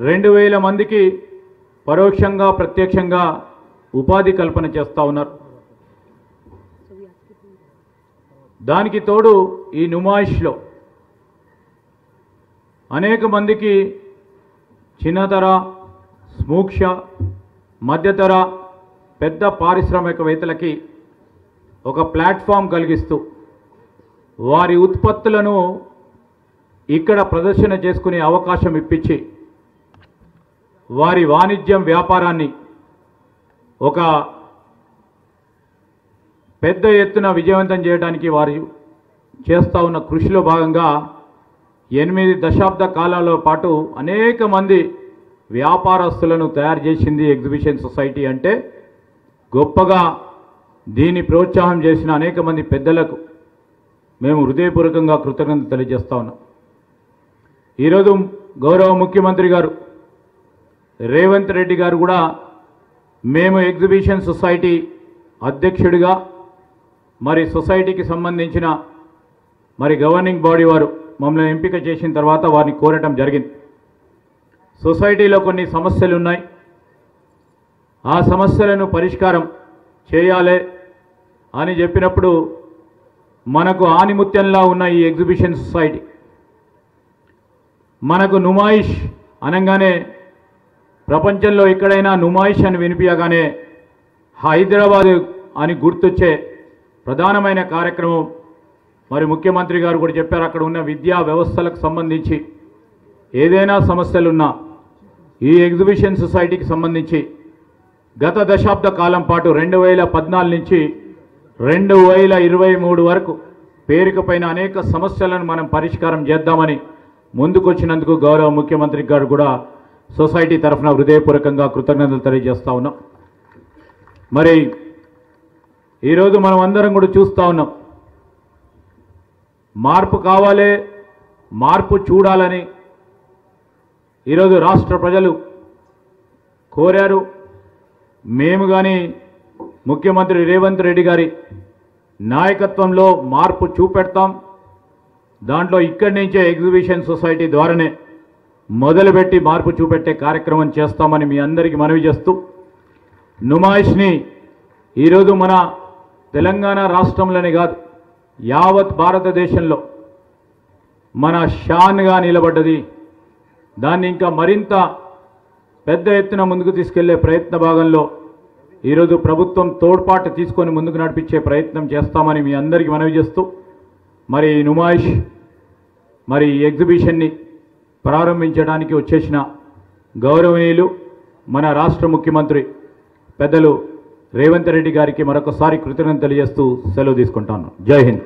రెండు వేల మందికి పరోక్షంగా ప్రత్యక్షంగా ఉపాధి కల్పన చేస్తూ ఉన్నారు. దానికి తోడు ఈ నుమాయిష్లో అనేక మందికి చిన్నతర స్మూక్ష మధ్యతర పెద్ద పారిశ్రామికవేత్తలకి ఒక ప్లాట్ఫామ్ కలిగిస్తూ వారి ఉత్పత్తులను ఇక్కడ ప్రదర్శన చేసుకునే అవకాశం ఇప్పించి వారి వాణిజ్యం వ్యాపారాన్ని ఒక పెద్ద ఎత్తున విజయవంతం చేయడానికి వారు చేస్తూ ఉన్న కృషిలో భాగంగా ఎనిమిది దశాబ్ద కాలాల పాటు అనేక మంది వ్యాపారస్తులను తయారు చేసింది ఎగ్జిబిషన్ సొసైటీ అంటే గొప్పగా దీన్ని ప్రోత్సాహం చేసిన అనేక మంది పెద్దలకు మేము హృదయపూర్వకంగా కృతజ్ఞత తెలియజేస్తా ఉన్నాం. ఈరోజు గౌరవ ముఖ్యమంత్రి గారు రేవంత్ రెడ్డి గారు కూడా మేము ఎగ్జిబిషన్ సొసైటీ అధ్యక్షుడిగా మరి సొసైటీకి సంబంధించిన మరి గవర్నింగ్ బాడీ వారు మమ్మల్ని ఎంపిక చేసిన తర్వాత వారిని కోరటం జరిగింది. సొసైటీలో కొన్ని సమస్యలు ఉన్నాయి. ఆ సమస్యలను పరిష్కారం చేయాలి అని చెప్పినప్పుడు మనకు ఆనిముత్యంలా ఉన్న ఈ ఎగ్జిబిషన్ సొసైటీ మనకు నుమాయిష్ అనగానే ప్రపంచంలో ఎక్కడైనా నుమాయిష్ అని వినిపించగానే హైదరాబాద్ అని గుర్తొచ్చే ప్రధానమైన కార్యక్రమం. మరి ముఖ్యమంత్రి గారు కూడా చెప్పారు అక్కడ ఉన్న విద్యా వ్యవస్థలకు సంబంధించి ఏదైనా సమస్యలున్నా ఈ ఎగ్జిబిషన్ సొసైటీకి సంబంధించి గత దశాబ్ద కాలం పాటు రెండు వేల పద్నాలుగు నుంచి రెండు వేల ఇరవై మూడు వరకు పేరుకపైన అనేక సమస్యలను మనం పరిష్కారం చేద్దామని ముందుకొచ్చినందుకు గౌరవ ముఖ్యమంత్రి గారు కూడా సొసైటీ తరఫున హృదయపూర్వకంగా కృతజ్ఞతలు తెలియజేస్తూ ఉన్నాం. మరి ఈరోజు మనం అందరం కూడా చూస్తూ ఉన్నాం. మార్పు కావాలి మార్పు చూడాలని ఈరోజు రాష్ట్ర ప్రజలు కోరారు. మేము కానీ ముఖ్యమంత్రి రేవంత్ రెడ్డి గారి నాయకత్వంలో మార్పు చూపెడతాం. దాంట్లో ఇక్కడి నుంచే ఎగ్జిబిషన్ సొసైటీ ద్వారానే మొదలుపెట్టి మార్పు చూపెట్టే కార్యక్రమం చేస్తామని మీ అందరికీ మనవి చేస్తూ నుమాయిష్ని ఈరోజు మన తెలంగాణ రాష్ట్రంలోనే కాదు యావత్ భారతదేశంలో మన షాన్గా నిలబడ్డది. దాన్ని ఇంకా మరింత పెద్ద ఎత్తున ముందుకు తీసుకెళ్ళే ప్రయత్న భాగంలో ఈరోజు ప్రభుత్వం తోడ్పాటు తీసుకొని ముందుకు నడిపించే ప్రయత్నం చేస్తామని మీ అందరికీ మనవి చేస్తూ మరి నుమాయిష్ మరి ఎగ్జిబిషన్ని ప్రారంభించడానికి వచ్చేసిన గౌరవనీయులు మన రాష్ట్ర ముఖ్యమంత్రి పెద్దలు రేవంత్ రెడ్డి గారికి మరొకసారి కృతజ్ఞతలు తెలియజేస్తూ సెలవు తీసుకుంటాను. జై హింద్.